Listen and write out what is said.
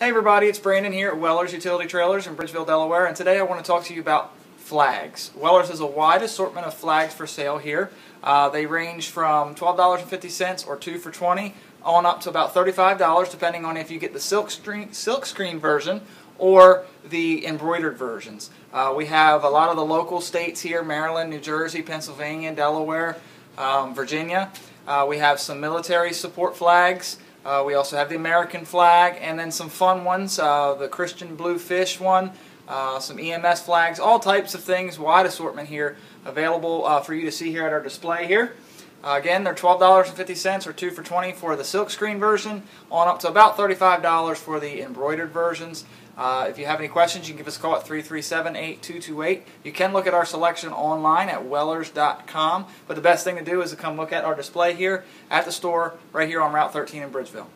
Hey everybody, it's Brandon here at Weller's Utility Trailers in Bridgeville, Delaware, and today I want to talk to you about flags. Weller's has a wide assortment of flags for sale here. Uh, they range from $12.50 or 2 for 20 on up to about $35 depending on if you get the silk screen, silk screen version or the embroidered versions. Uh, we have a lot of the local states here, Maryland, New Jersey, Pennsylvania, Delaware, um, Virginia. Uh, we have some military support flags. Uh, we also have the American flag and then some fun ones, uh, the Christian Blue Fish one, uh, some EMS flags, all types of things, wide assortment here available uh, for you to see here at our display here. Uh, again, they're $12.50 or 2 for 20 for the silkscreen version, on up to about $35 for the embroidered versions. Uh, if you have any questions, you can give us a call at 337-8228. You can look at our selection online at wellers.com, but the best thing to do is to come look at our display here at the store right here on Route 13 in Bridgeville.